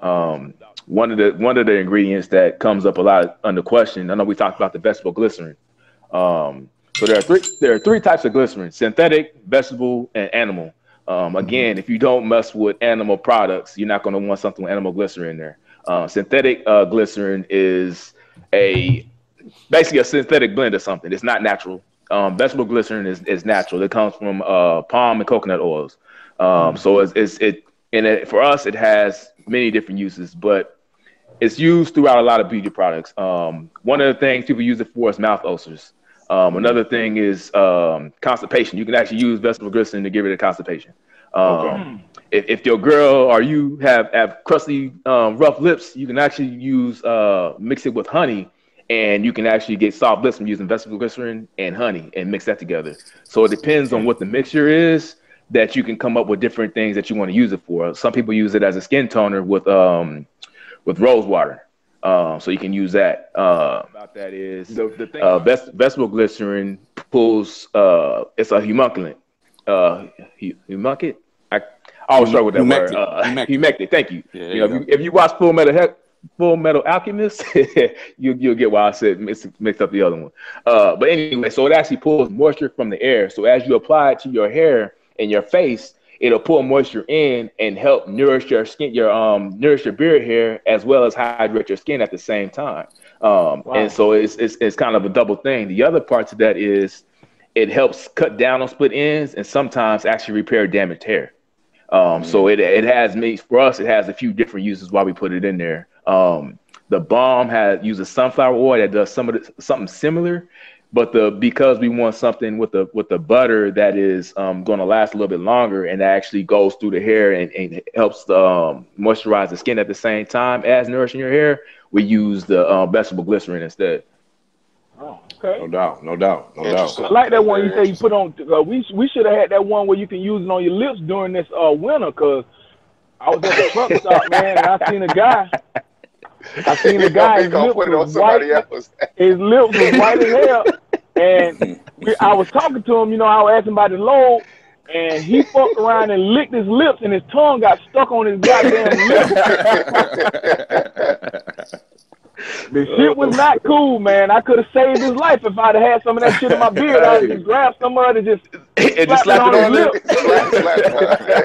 Um, one of the one of the ingredients that comes up a lot under question. I know we talked about the vegetable glycerin. Um, so there are three there are three types of glycerin: synthetic, vegetable, and animal. Um, again, if you don't mess with animal products, you're not going to want something with animal glycerin in there. Uh, synthetic uh, glycerin is a basically a synthetic blend of something. It's not natural. Um, vegetable glycerin is, is natural. It comes from uh, palm and coconut oils. Um, so it's, it's it and it, for us it has many different uses, but it's used throughout a lot of beauty products. Um, one of the things people use it for is mouth ulcers. Um, another thing is um, constipation. You can actually use vegetable glycerin to get rid of constipation. Um, okay. if, if your girl or you have, have crusty, um, rough lips, you can actually use uh, mix it with honey, and you can actually get soft lips from using vegetable glycerin and honey and mix that together. So it depends on what the mixture is that you can come up with different things that you want to use it for. Some people use it as a skin toner with um, with rose water. Um, so you can use that. Uh, about that is the, the thing uh, vest, vegetable glycerin pulls. Uh, it's a homunculate. Uh, homunculate. I, I always struggle with that humectant. word. Uh, humectant. humectant. Thank you. Yeah, you know, you if, you, if, you, watch Full Metal Full Metal Alchemist, you, you'll get why I said mix, mixed up the other one. Uh, but anyway, so it actually pulls moisture from the air. So as you apply it to your hair and your face, it'll pull moisture in and help nourish your skin, your um nourish your beard hair as well as hydrate your skin at the same time. Um, wow. and so it's, it's it's kind of a double thing. The other part to that is it helps cut down on split ends and sometimes actually repair damaged hair. Um, mm-hmm. so it it has me for us. It has a few different uses why we put it in there. Um, the balm has uses sunflower oil that does some of the, something similar, but the because we want something with the with the butter that is um, going to last a little bit longer and actually goes through the hair and, and helps um, moisturize the skin at the same time as nourishing your hair, we use the uh, vegetable glycerin instead. Oh, okay. No doubt, no doubt, no doubt. I like that one you say you put on. Uh, we we should have had that one where you can use it on your lips during this uh, winter, cause I was at the truck stop, man, and I seen a guy. I seen a guy. His lips was white. His lips was white as hell. And we, I was talking to him, you know, I was asking about the load, and he fucked around and licked his lips, and his tongue got stuck on his goddamn lips. the shit was not cool, man. I could have saved his life if I'd have had some of that shit in my beard. I'd have just grabbed some of it and just and just slap it on, his lip.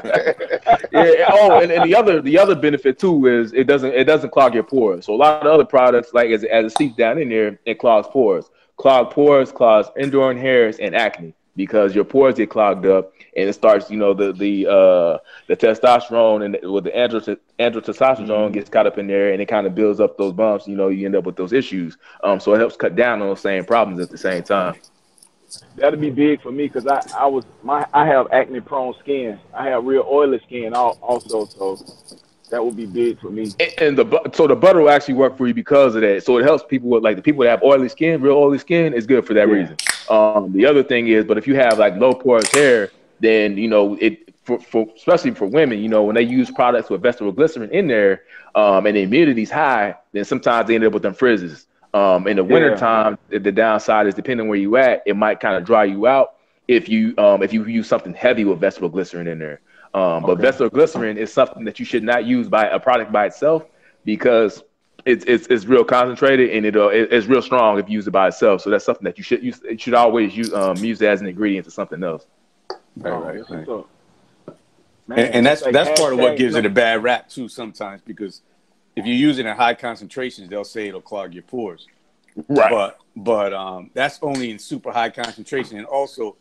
yeah. Oh, and, and the other the other benefit too is it doesn't it doesn't clog your pores. So a lot of other products, like as as it seeps down in there, it clogs pores clogged pores cause ingrown hairs and acne because your pores get clogged up and it starts, you know, the the uh, the testosterone and with the andro- androtestosterone mm-hmm. gets caught up in there and it kind of builds up those bumps. You know, you end up with those issues. Um, so it helps cut down on those same problems at the same time. That'd be big for me because I I was my I have acne prone skin. I have real oily skin also, so that would be big for me. And, and, the so the butter will actually work for you because of that. So it helps people with like the people that have oily skin, real oily skin, is good for that yeah. reason. Um, the other thing is, but if you have like low porous hair, then you know it for, for especially for women, you know when they use products with vegetable glycerin in there, um, and the immunity's high, then sometimes they end up with them frizzes. Um, in the yeah. wintertime, the, the downside is depending where you at, it might kind of dry you out if you um, if you use something heavy with vegetable glycerin in there. Um, but okay. vegetable glycerin is something that you should not use by a product by itself because it's it's, it's real concentrated and it, it's real strong if you use it by itself. So that's something that you should use. You should always use um, use it as an ingredient to something else. Right, right, right. Man, and, and, that's like that's part of what gives it a bad rap too sometimes because if you use it in high concentrations, they'll say it'll clog your pores. Right. But but um, that's only in super high concentration, and also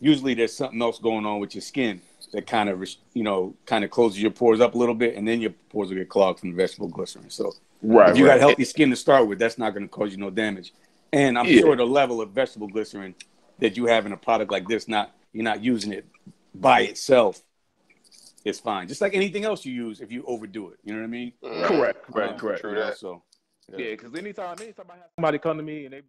usually there's something else going on with your skin that kind of you know kind of closes your pores up a little bit, and then your pores will get clogged from the vegetable glycerin. So right, if you right. got healthy skin to start with, that's not going to cause you no damage. And I'm yeah. sure the level of vegetable glycerin that you have in a product like this, not you're not using it by itself, it's fine. Just like anything else you use, if you overdo it, you know what I mean? Correct, correct, correct. True that. So yeah, because anytime, anytime I have somebody come to me and they.